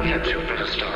I have two fit a start.